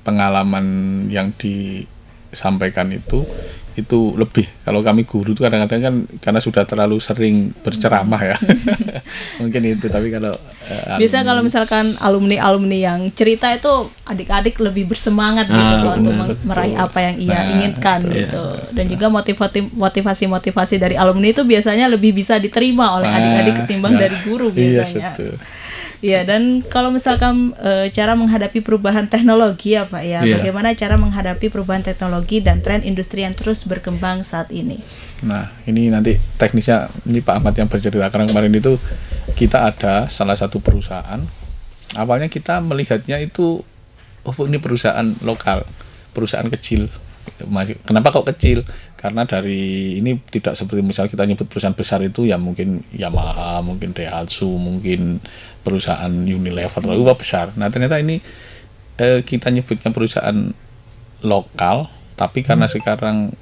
Speaker 2: pengalaman yang disampaikan itu itu lebih kalau kami guru itu kadang-kadang kan karena sudah terlalu sering berceramah ya <laughs> <laughs> mungkin itu tapi kalau eh,
Speaker 1: Biasa
Speaker 2: alumni-
Speaker 1: kalau misalkan alumni-alumni yang cerita itu adik-adik lebih bersemangat gitu
Speaker 3: Ah,
Speaker 1: loh untuk meng- meraih
Speaker 2: betul.
Speaker 1: apa yang ia
Speaker 2: Nah,
Speaker 1: inginkan
Speaker 3: betul.
Speaker 1: gitu. Dan juga motivasi- motivasi-motivasi dari alumni itu biasanya lebih bisa diterima oleh
Speaker 2: Nah,
Speaker 1: adik-adik ketimbang
Speaker 2: nah,
Speaker 1: dari guru
Speaker 2: iya,
Speaker 1: biasanya.
Speaker 2: betul.
Speaker 1: Iya, dan kalau misalkan eh, cara menghadapi perubahan teknologi ya Pak ya,
Speaker 3: Iya.
Speaker 1: bagaimana cara menghadapi perubahan teknologi dan tren industri yang terus berkembang saat ini?
Speaker 2: Nah, ini nanti teknisnya ini Pak Ahmad yang bercerita karena kemarin itu kita ada salah satu perusahaan. Awalnya kita melihatnya itu oh ini perusahaan lokal, perusahaan kecil. Masih kenapa kok kecil? Karena dari ini tidak seperti misal kita nyebut perusahaan besar itu ya mungkin Yamaha, mungkin Daihatsu, mungkin perusahaan Unilever, itu besar. Nah, ternyata ini eh, kita nyebutnya perusahaan lokal, tapi karena sekarang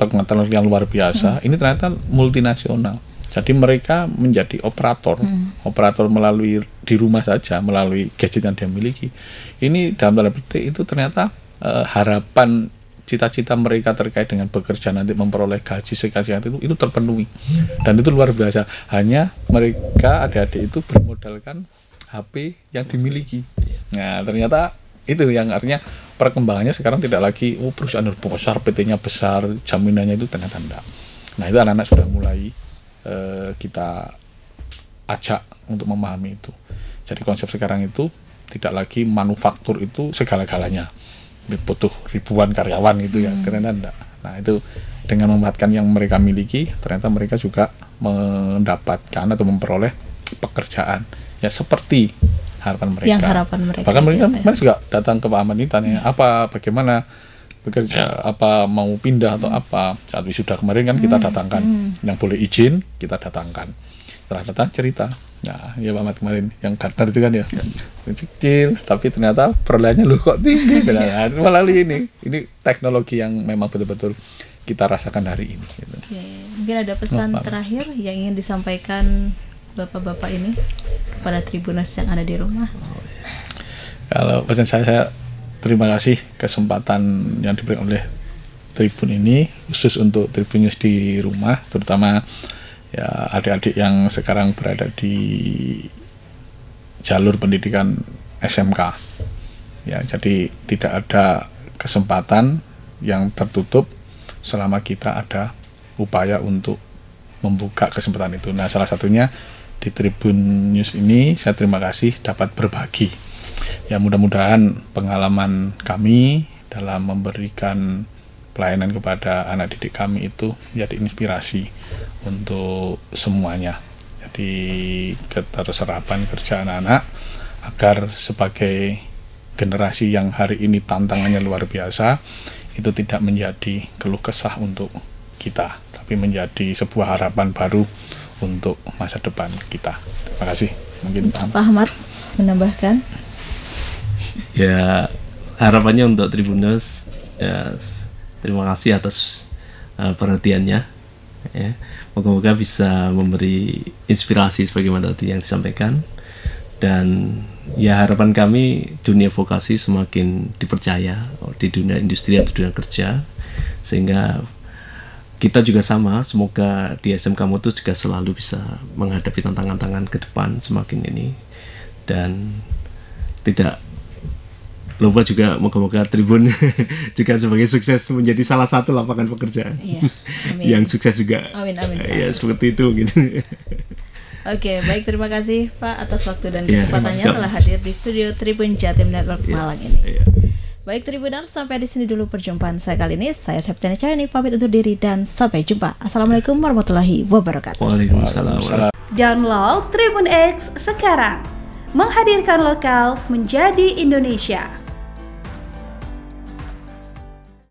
Speaker 2: pengetahuan yang luar biasa, ini ternyata multinasional. Jadi mereka menjadi operator, operator melalui di rumah saja melalui gadget yang dia miliki. Ini dalam tanda petik itu ternyata eh, harapan cita-cita mereka terkait dengan bekerja nanti memperoleh gaji sekian itu itu terpenuhi. Dan itu luar biasa. Hanya mereka adik-adik itu bermodalkan HP yang dimiliki. Nah ternyata itu yang artinya perkembangannya sekarang tidak lagi oh perusahaan besar PT-nya besar jaminannya itu ternyata enggak. Nah itu anak-anak sudah mulai eh, kita ajak untuk memahami itu. Jadi konsep sekarang itu tidak lagi manufaktur itu segala-galanya butuh ribuan karyawan gitu ya. Ternyata enggak nah itu dengan memanfaatkan yang mereka miliki ternyata mereka juga mendapatkan atau memperoleh pekerjaan ya seperti harapan mereka.
Speaker 1: Yang harapan mereka
Speaker 2: bahkan
Speaker 1: itu
Speaker 2: mereka
Speaker 1: apa ya?
Speaker 2: kemarin juga datang ke Pak Ahmad ini tanya apa bagaimana bekerja? Apa mau pindah atau apa? Saat wisuda kemarin kan kita datangkan. Yang boleh izin kita datangkan. Setelah datang cerita nah ya Pak Ahmad kemarin yang kantor itu kan ya kecil tapi ternyata perolehannya lu kok tinggi <laughs> nah, melalui ini ini teknologi yang memang betul-betul kita rasakan hari ini gitu.
Speaker 1: Oke, mungkin ada pesan
Speaker 2: Lupa.
Speaker 1: terakhir yang ingin disampaikan bapak-bapak ini kepada Tribunas yang ada di rumah.
Speaker 2: Kalau pesan saya, saya terima kasih kesempatan yang diberikan oleh Tribun ini khusus untuk Tribun News di rumah, terutama ya adik-adik yang sekarang berada di jalur pendidikan SMK. Ya, jadi tidak ada kesempatan yang tertutup selama kita ada upaya untuk membuka kesempatan itu. Nah, salah satunya di Tribun News ini saya terima kasih dapat berbagi ya mudah-mudahan pengalaman kami dalam memberikan pelayanan kepada anak didik kami itu menjadi inspirasi untuk semuanya jadi keterserapan kerja anak-anak agar sebagai generasi yang hari ini tantangannya luar biasa itu tidak menjadi keluh kesah untuk kita tapi menjadi sebuah harapan baru untuk masa depan kita terima kasih mungkin.
Speaker 1: Pak Ahmad menambahkan.
Speaker 3: ya harapannya untuk Tribuners ya terima kasih atas uh, perhatiannya ya. Moga-moga bisa memberi inspirasi sebagaimana tadi yang disampaikan. Dan ya harapan kami dunia vokasi semakin dipercaya di dunia industri atau dunia kerja sehingga kita juga sama semoga di SMK Mutu juga selalu bisa menghadapi tantangan-tantangan ke depan semakin ini. Dan tidak lupa juga moga-moga Tribun <laughs> juga sebagai sukses menjadi salah satu lapangan pekerjaan
Speaker 1: Iya, <laughs> amin.
Speaker 3: yang sukses juga
Speaker 1: Amin, amin, Pak.
Speaker 3: ya seperti itu mungkin <laughs>
Speaker 1: Oke, baik terima kasih Pak atas waktu dan
Speaker 3: Iya,
Speaker 1: kesempatannya
Speaker 3: siap.
Speaker 1: telah hadir di studio Tribun Jatim Network Malang ini.
Speaker 3: Iya.
Speaker 1: Baik Tribunar, sampai di sini dulu perjumpaan saya kali ini. Saya Septiana Cahayani pamit undur diri dan sampai jumpa. Assalamualaikum warahmatullahi wabarakatuh.
Speaker 3: Waalaikumsalam
Speaker 2: Waalaikumsalam.
Speaker 4: Download Tribun X sekarang. Menghadirkan lokal menjadi Indonesia.